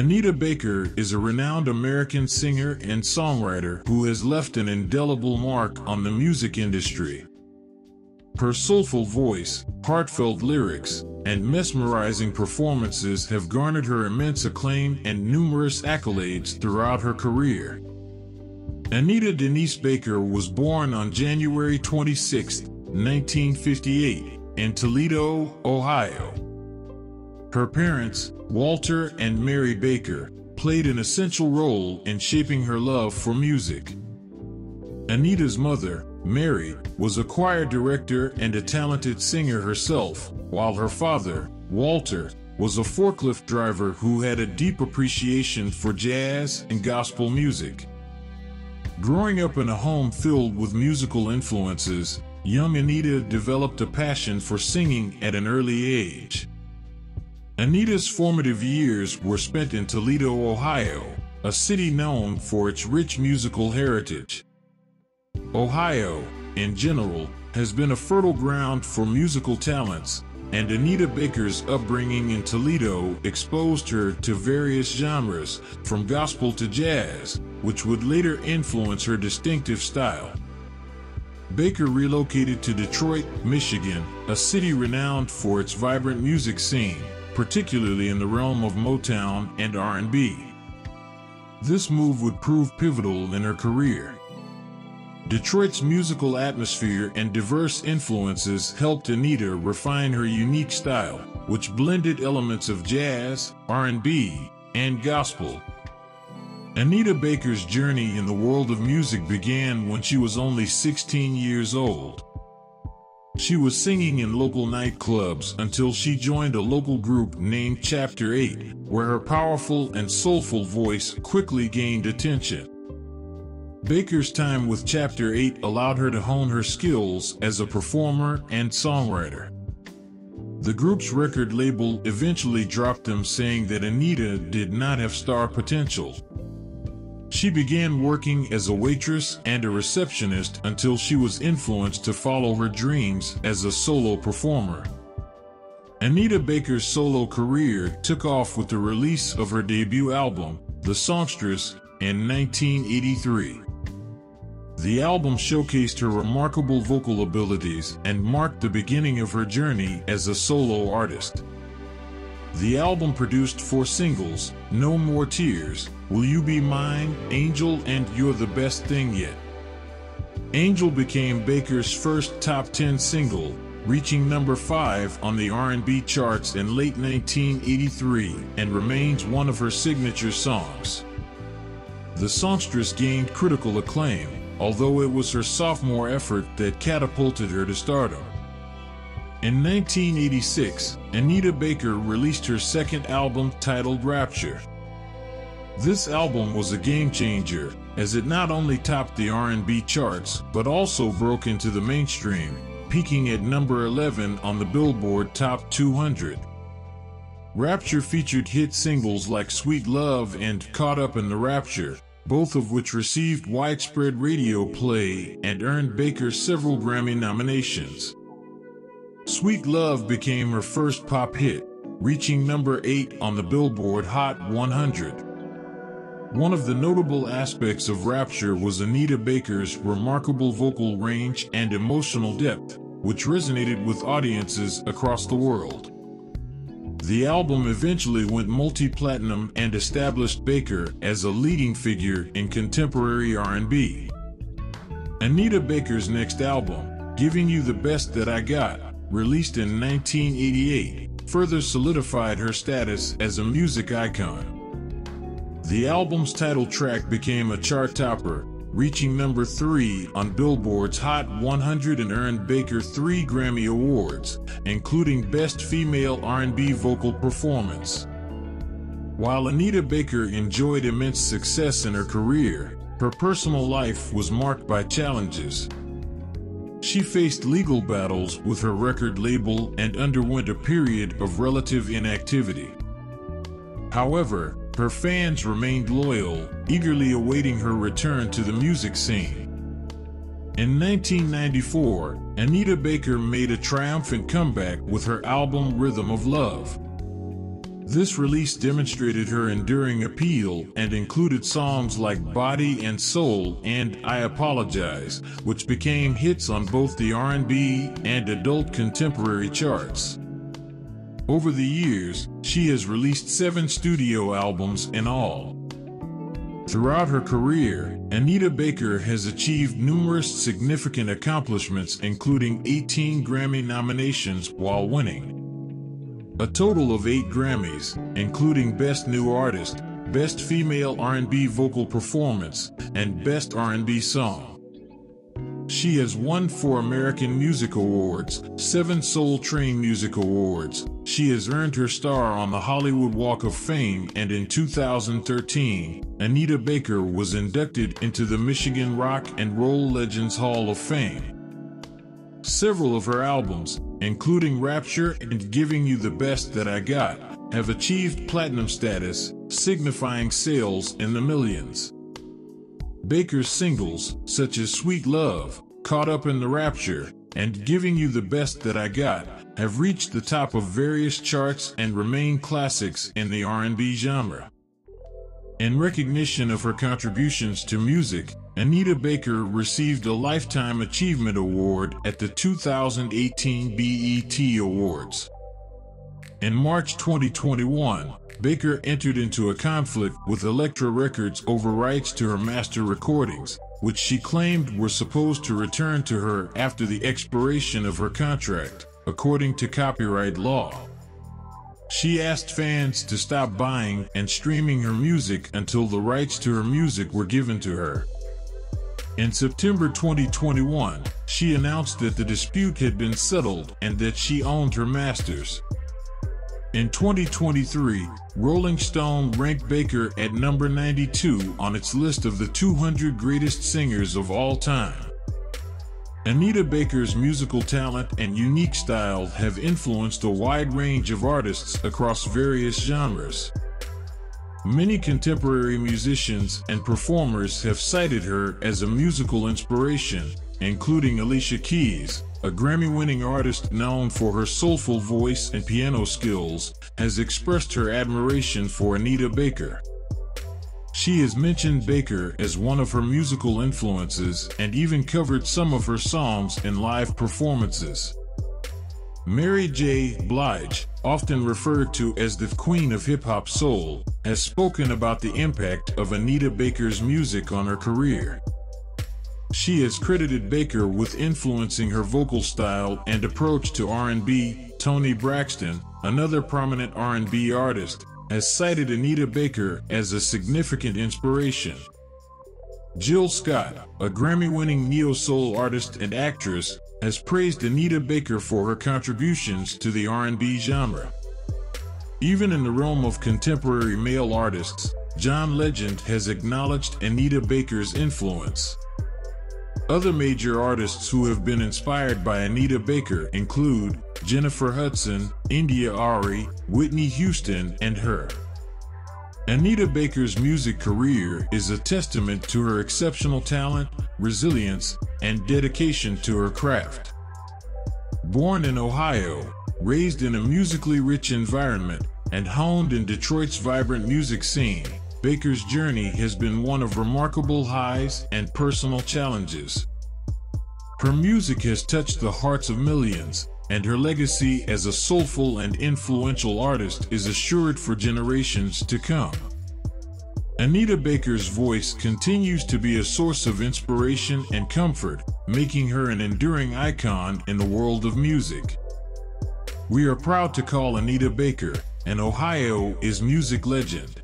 Anita Baker is a renowned American singer and songwriter who has left an indelible mark on the music industry. Her soulful voice, heartfelt lyrics, and mesmerizing performances have garnered her immense acclaim and numerous accolades throughout her career. Anita Denise Baker was born on January 26, 1958, in Toledo, Ohio. Her parents, Walter and Mary Baker, played an essential role in shaping her love for music. Anita's mother, Mary, was a choir director and a talented singer herself, while her father, Walter, was a forklift driver who had a deep appreciation for jazz and gospel music. Growing up in a home filled with musical influences, young Anita developed a passion for singing at an early age. Anita's formative years were spent in Toledo, Ohio, a city known for its rich musical heritage. Ohio, in general, has been a fertile ground for musical talents, and Anita Baker's upbringing in Toledo exposed her to various genres, from gospel to jazz, which would later influence her distinctive style. Baker relocated to Detroit, Michigan, a city renowned for its vibrant music scene particularly in the realm of Motown and R&B. This move would prove pivotal in her career. Detroit's musical atmosphere and diverse influences helped Anita refine her unique style, which blended elements of jazz, R&B, and gospel. Anita Baker's journey in the world of music began when she was only 16 years old. She was singing in local nightclubs until she joined a local group named Chapter 8, where her powerful and soulful voice quickly gained attention. Baker's time with Chapter 8 allowed her to hone her skills as a performer and songwriter. The group's record label eventually dropped them saying that Anita did not have star potential. She began working as a waitress and a receptionist until she was influenced to follow her dreams as a solo performer. Anita Baker's solo career took off with the release of her debut album, The Songstress, in 1983. The album showcased her remarkable vocal abilities and marked the beginning of her journey as a solo artist. The album produced four singles, No More Tears, Will You Be Mine, Angel, and You're the Best Thing Yet. Angel became Baker's first top 10 single, reaching number 5 on the R&B charts in late 1983 and remains one of her signature songs. The songstress gained critical acclaim, although it was her sophomore effort that catapulted her to stardom. In 1986, Anita Baker released her second album titled Rapture. This album was a game changer, as it not only topped the R&B charts, but also broke into the mainstream, peaking at number 11 on the Billboard Top 200. Rapture featured hit singles like Sweet Love and Caught Up in the Rapture, both of which received widespread radio play and earned Baker several Grammy nominations. Sweet Love became her first pop hit, reaching number 8 on the Billboard Hot 100. One of the notable aspects of Rapture was Anita Baker's remarkable vocal range and emotional depth, which resonated with audiences across the world. The album eventually went multi-platinum and established Baker as a leading figure in contemporary R&B. Anita Baker's next album, Giving You the Best That I Got, released in 1988, further solidified her status as a music icon. The album's title track became a chart topper, reaching number 3 on Billboard's Hot 100 and earned Baker 3 Grammy Awards, including Best Female R&B Vocal Performance. While Anita Baker enjoyed immense success in her career, her personal life was marked by challenges. She faced legal battles with her record label and underwent a period of relative inactivity. However, her fans remained loyal, eagerly awaiting her return to the music scene. In 1994, Anita Baker made a triumphant comeback with her album Rhythm of Love. This release demonstrated her enduring appeal and included songs like Body and Soul and I Apologize, which became hits on both the R&B and adult contemporary charts. Over the years, she has released seven studio albums in all. Throughout her career, Anita Baker has achieved numerous significant accomplishments including 18 Grammy nominations while winning a total of 8 Grammys, including Best New Artist, Best Female R&B Vocal Performance, and Best R&B Song. She has won four American Music Awards, seven Soul Train Music Awards. She has earned her star on the Hollywood Walk of Fame, and in 2013, Anita Baker was inducted into the Michigan Rock and Roll Legends Hall of Fame. Several of her albums, including Rapture and Giving You the Best That I Got, have achieved platinum status, signifying sales in the millions. Baker's singles, such as Sweet Love, Caught Up in the Rapture, and Giving You the Best That I Got, have reached the top of various charts and remain classics in the R&B genre. In recognition of her contributions to music, Anita Baker received a Lifetime Achievement Award at the 2018 BET Awards. In March 2021, Baker entered into a conflict with Elektra Records over rights to her master recordings, which she claimed were supposed to return to her after the expiration of her contract, according to copyright law. She asked fans to stop buying and streaming her music until the rights to her music were given to her. In September 2021, she announced that the dispute had been settled and that she owned her masters. In 2023, Rolling Stone ranked Baker at number 92 on its list of the 200 greatest singers of all time. Anita Baker's musical talent and unique style have influenced a wide range of artists across various genres. Many contemporary musicians and performers have cited her as a musical inspiration, including Alicia Keys, a Grammy winning artist known for her soulful voice and piano skills, has expressed her admiration for Anita Baker. She has mentioned Baker as one of her musical influences and even covered some of her songs in live performances. Mary J. Blige, often referred to as the Queen of Hip Hop Soul, has spoken about the impact of Anita Baker's music on her career. She has credited Baker with influencing her vocal style and approach to R&B. Toni Braxton, another prominent R&B artist, has cited Anita Baker as a significant inspiration. Jill Scott, a Grammy-winning neo-soul artist and actress, has praised Anita Baker for her contributions to the R&B genre. Even in the realm of contemporary male artists, John Legend has acknowledged Anita Baker's influence. Other major artists who have been inspired by Anita Baker include Jennifer Hudson, India.Arie, Whitney Houston, and her. Anita Baker's music career is a testament to her exceptional talent, resilience, and dedication to her craft. Born in Ohio, raised in a musically rich environment, and honed in Detroit's vibrant music scene, Baker's journey has been one of remarkable highs and personal challenges. Her music has touched the hearts of millions, and her legacy as a soulful and influential artist is assured for generations to come. Anita Baker's voice continues to be a source of inspiration and comfort, making her an enduring icon in the world of music. We are proud to call Anita Baker an Ohio is music legend.